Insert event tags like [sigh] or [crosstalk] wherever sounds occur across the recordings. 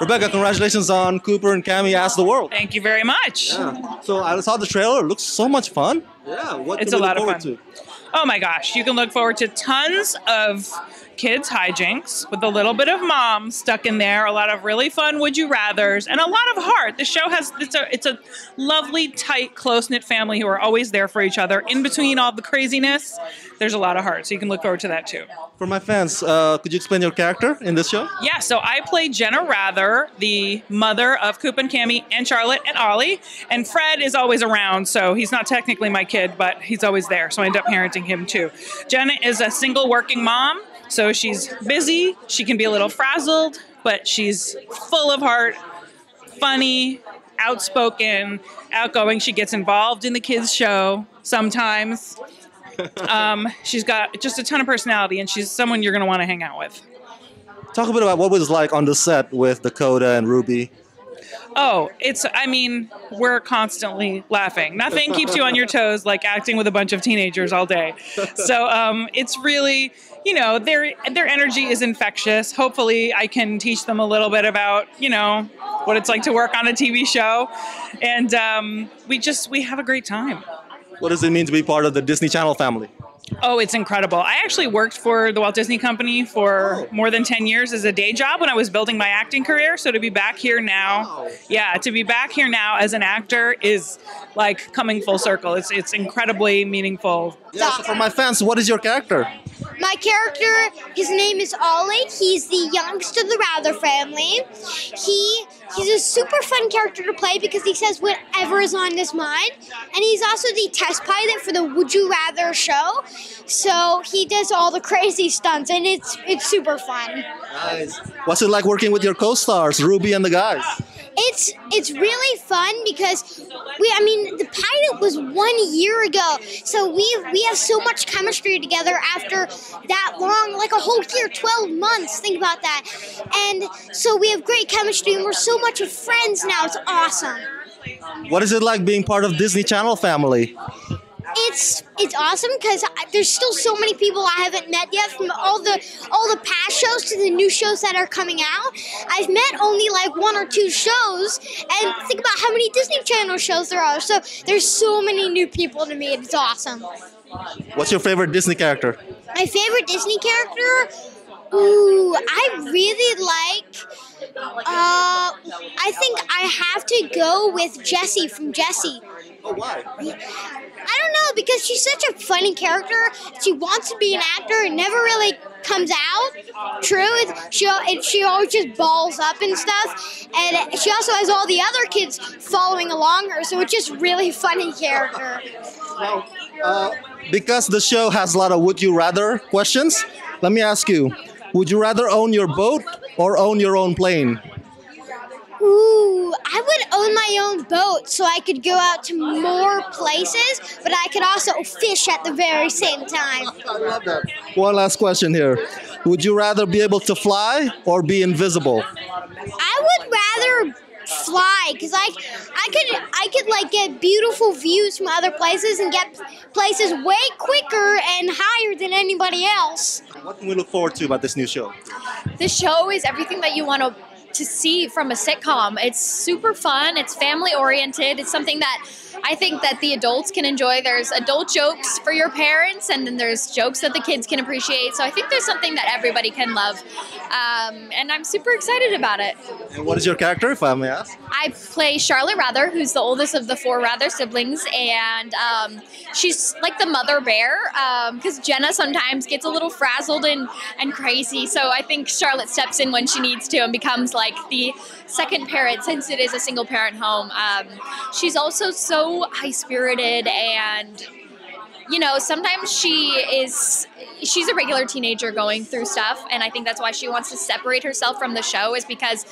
Rebecca, congratulations on Cooper and Cami Ask the World. Thank you very much. Yeah. So I saw the trailer. It looks so much fun. Yeah. What It's can a we lot look of forward fun. Oh my gosh, you can look forward to tons of kids hijinks with a little bit of mom stuck in there, a lot of really fun would you rathers, and a lot of heart. The show has it's a it's a lovely, tight, close knit family who are always there for each other. In between all the craziness, there's a lot of heart. So you can look forward to that too. For my fans, uh, could you explain your character in this show? Yeah, so I play Jenna Wrather, the mother of Coop and Cami and Charlotte and Ollie. And Fred is always around, so he's not technically my kid, but he's always there. So I end up parenting him too. Jenna is a single working mom, so she's busy. She can be a little frazzled, but she's full of heart, funny, outspoken, outgoing. She gets involved in the kids' show sometimes. [laughs] Um, she's got just a ton of personality, and she's someone you're going to want to hang out with. Talk a bit about what it was like on the set with Dakota and Ruby. Oh, it's, I mean, we're constantly laughing. Nothing keeps you on your toes like acting with a bunch of teenagers all day. So um, it's really, you know, their, their energy is infectious. Hopefully, I can teach them a little bit about, you know, what it's like to work on a TV show. And um, we just, we have a great time. What does it mean to be part of the Disney Channel family? Oh, it's incredible. I actually worked for the Walt Disney Company for oh. more than 10 years as a day job when I was building my acting career. So to be back here now, yeah, to be back here now as an actor is like coming full circle. It's it's incredibly meaningful. Yeah, so for my fans, what is your character? My character, his name is Ollie. He's the youngest of the Wrather family. He he's a super fun character to play because he says whatever is on his mind, and he's also the test pilot for the Would You Rather show. So he does all the crazy stunts, and it's it's super fun. Nice. What's it like working with your co-stars, Ruby and the guys? It's it's really fun because we I mean the pilot was one year ago, so we we have so much chemistry together after that long, like a whole year, twelve months. Think about that, and so we have great chemistry, and we're so much of friends now. It's awesome. What is it like being part of Disney Channel family? It's it's awesome because there's still so many people I haven't met yet from all the all the past shows to the new shows that are coming out. I've met only like one or two shows, and think about how many Disney Channel shows there are. So there's so many new people to meet. It's awesome. What's your favorite Disney character? My favorite Disney character. Ooh, I really like. Uh, I think I have to go with Jessie from Jessie. Oh, why? I don't know because she's such a funny character. She wants to be an actor and never really comes out. True, she she always just balls up and stuff, and she also has all the other kids following along her. So it's just really [laughs] funny character. Uh, because the show has a lot of would you rather questions, let me ask you would you rather own your boat or own your own plane? Ooh, I would own my own boat so I could go out to more places, but I could also fish at the very same time. I love that. One last question here. Would you rather be able to fly or be invisible? I would rather fly because I, I could I could like get beautiful views from other places and get places way quicker and higher than anybody else. What can we look forward to about this new show? the show is everything that you want to to see from a sitcom. It's super fun. It's family oriented. It's something that I think that the adults can enjoy. There's adult jokes for your parents, and then there's jokes that the kids can appreciate. So I think there's something that everybody can love, um, and I'm super excited about it. And what is your character, if I may ask? I play Charlotte Wrather, who's the oldest of the four Wrather siblings, and um, she's like the mother bear because Jenna sometimes gets a little frazzled and, and crazy. So I think Charlotte steps in when she needs to and becomes like the second parent since it is a single parent home. Um, she's also so high spirited and you know, sometimes she is she's a regular teenager going through stuff and I think that's why she wants to separate herself from the show is because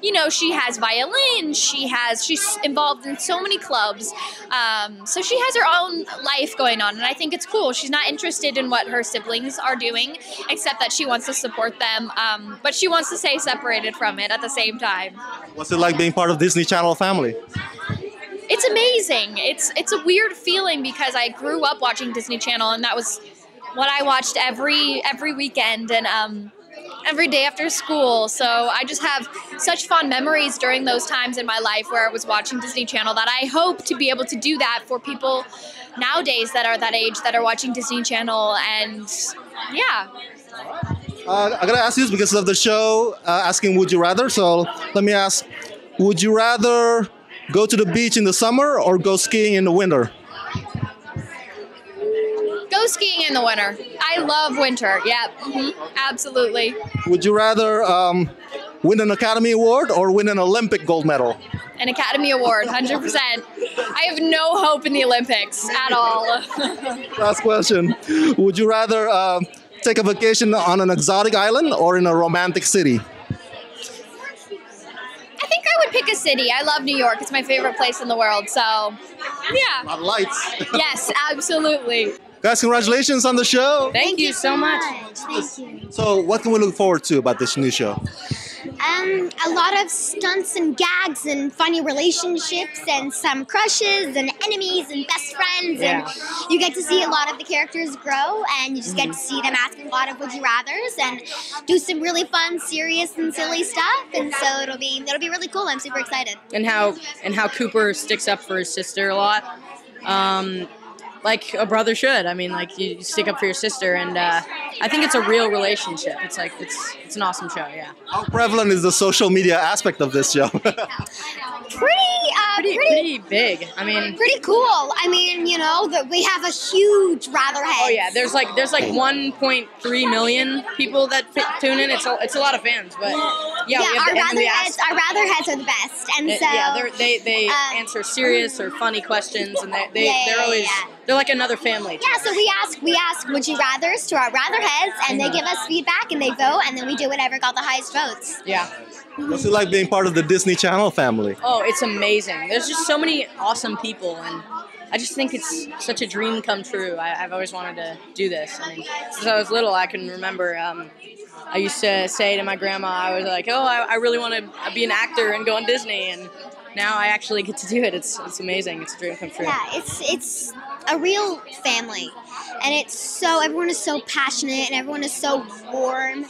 you know, she has violin, she has she's involved in so many clubs. Um, so she has her own life going on and I think it's cool. She's not interested in what her siblings are doing except that she wants to support them. Um, but she wants to stay separated from it at the same time. What's it like being part of Disney Channel family? It's amazing. It's it's a weird feeling because I grew up watching Disney Channel and that was what I watched every every weekend and um every day after school. So I just have such fond memories during those times in my life where I was watching Disney Channel that I hope to be able to do that for people nowadays that are that age that are watching Disney Channel. And yeah. Uh, I gotta ask you this because of the show uh, asking would you rather. So let me ask: Would you rather go to the beach in the summer or go skiing in the winter? Go skiing in the winter. I love winter. Yeah, mhm, absolutely. Would you rather um, win an Academy Award or win an Olympic gold medal? An Academy Award, 100%. I have no hope in the Olympics at all. [laughs] Last question: Would you rather uh, take a vacation on an exotic island or in a romantic city? I think I would pick a city. I love New York. It's my favorite place in the world. So, yeah. Lot of lights. [laughs] Yes, absolutely. Guys, congratulations on the show. Thank you so much. Thank you. So, what can we look forward to about this new show? Um, a lot of stunts and gags and funny relationships and some crushes and enemies and best friends Yeah. and you get to see a lot of the characters grow and you just get to see them asking a lot of would you rather's and do some really fun, serious and silly stuff and so it'll be it'll be really cool. I'm super excited. and how and how Cooper sticks up for his sister a lot, um, like a brother should. I mean, like you stick up for your sister, and uh, I think it's a real relationship. It's like it's it's an awesome show. Yeah, How prevalent is the social media aspect of this show? [laughs] [laughs] Pretty uh pretty pretty pretty big. I mean, pretty cool. I mean, you know, that we have a huge Ratherhead. oh yeah, there's like there's like 1.3 million people that fi- tune in. It's a, it's a lot of fans, but yeah, yeah, we have our the, and we Ratherheads, our Ratherheads are the best, and Uh, so yeah, they they um, answer serious or funny questions, and they, they Yeah, they're always yeah. they're like another family. Yeah, us. so we ask we ask would you rather's to our ratherheads and they give us feedback and they vote and then we do whatever got the highest votes. yeah. What's it like being part of the Disney Channel family? Oh, it's amazing. There's just so many awesome people, and I just think it's such a dream come true. I, I've always wanted to do this. I mean, since I was little, I can remember. Um, I used to say to my grandma, I was like, "Oh, I, I really want to be an actor and go on Disney," and now I actually get to do it. It's it's amazing. It's a dream come true. Yeah, it's it's a real family. And it's so everyone is so passionate and everyone is so warm.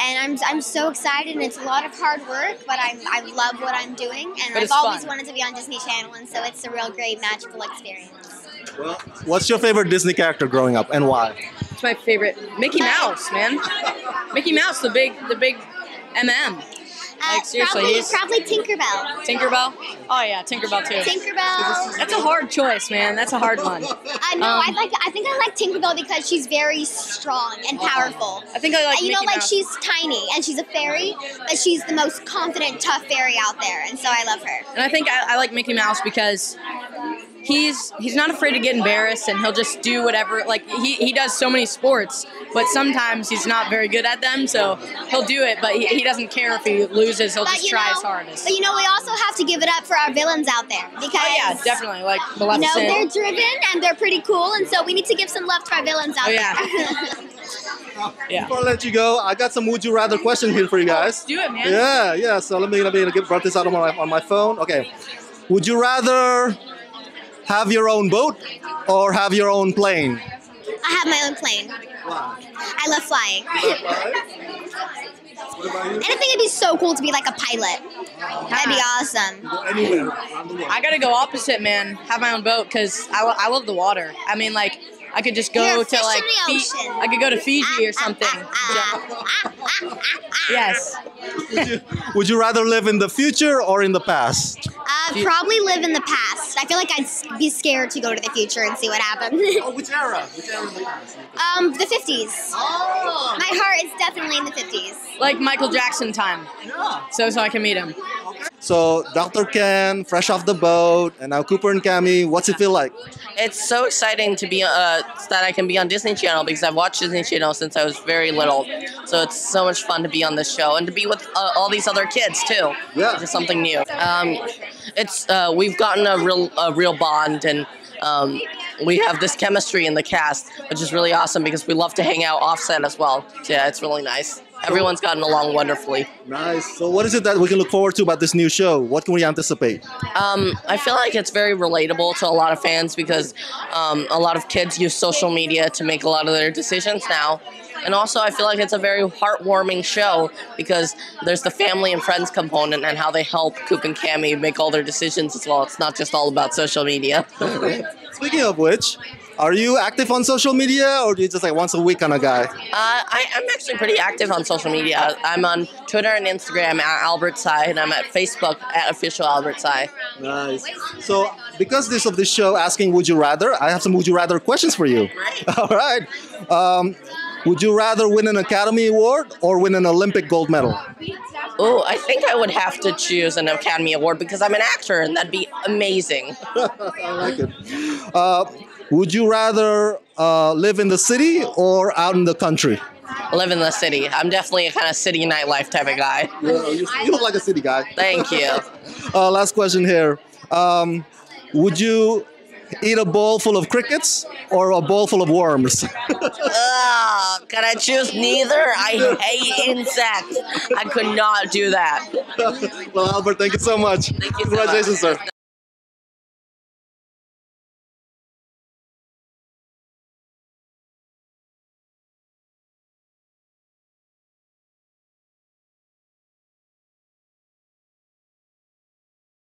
And I'm I'm so excited and it's a lot of hard work, but I'm I love what I'm doing and But I've always fun. wanted to be on Disney Channel and so it's a real great magical experience. Well, What's your favorite Disney character growing up and why? It's my favorite, Mickey Mouse, man. Mickey Mouse, the big the big MM. Uh, Like, seriously, probably he's- probably Tinkerbell. Tinkerbell. Oh yeah, Tinkerbell too. Tinkerbell. That's a hard choice, man. That's a hard one. Uh, no, Um, I like. I think I like Tinkerbell because she's very strong and powerful. I think I like. And you know, Mickey like Mouse. she's tiny and she's a fairy, but she's the most confident, tough fairy out there, and so I love her. And I think I, I like Mickey Mouse because he's he's not afraid to get embarrassed and he'll just do whatever. Like he, he does so many sports, but sometimes he's not very good at them, so he'll do it. But he, he doesn't care if he loses. He'll But just try know, his hardest. but you know, we also have to give it up for our villains out there because oh yeah, definitely. Like You know, Maleficent. they're driven and they're pretty cool, and so we need to give some love to our villains out Oh, yeah. there. [laughs] yeah. Before I let you go, I got some would you rather question here for you oh, guys. Do it, man. Yeah, yeah. So let me let me get brought this out on my on my phone. Okay. Would you rather have your own boat or have your own plane? I have my own plane. I love flying. and I think it'd be so cool to be like a pilot. That'd be awesome. Anywhere around the world. I gotta go opposite, man. Have my own boat because I, lo- I love the water. I mean, like I could just go You're to fish like in the Fi- ocean. I could go to Fiji or [laughs] something. [laughs] yes. Would you, would you rather live in the future or in the past? Uh, probably live in the past. I feel like I'd be scared to go to the future and see what happens. Oh, [laughs] which era? Which era? in the past? um, the 50s. Oh, My heart is definitely in the 50s. Like Michael Jackson time. yeah. So so I can meet him. So Dr. Ken, fresh off the boat, and now Cooper and Cami. What's it feel like? It's so exciting to be uh, that I can be on Disney Channel because I've watched Disney Channel since I was very little. So it's so much fun to be on this show and to be with uh, all these other kids too. Yeah. which is something new. Um, it's uh, we've gotten a real a real bond and. Um, we have this chemistry in the cast, which is really awesome because we love to hang out offset as well. So yeah, it's really nice. Everyone's gotten along wonderfully. Nice. So what is it that we can look forward to about this new show? What can we anticipate? Um, I feel like it's very relatable to a lot of fans because um, a lot of kids use social media to make a lot of their decisions now. and also I feel like it's a very heartwarming show because there's the family and friends component and how they help Coop and Cami make all their decisions as well. It's not just all about social media. [laughs] Speaking of which, are you active on social media or do you just like once a week kind of guy? Uh, I, I'm actually pretty active on social media. I'm on Twitter and Instagram at Albert Tsai, and I'm at Facebook at official Albert Tsai. Nice. So, because this of this show asking would you rather, I have some would you rather questions for you. [laughs] All right. Um, would you rather win an Academy Award or win an Olympic gold medal? Oh, I think I would have to choose an Academy Award because I'm an actor, and that'd be amazing. [laughs] I like it. Uh, would you rather uh, live in the city or out in the country? live in the city. I'm definitely a kind of city nightlife type of guy. Yeah, you, you look like a city guy. Thank you. [laughs] Uh, last question here. Um, would you eat a bowl full of crickets or a bowl full of worms? [laughs] Ugh, can I choose neither? I hate insects. I could not do that. [laughs] well, Albert, thank you so much. Thank you so Congratulations, much. sir.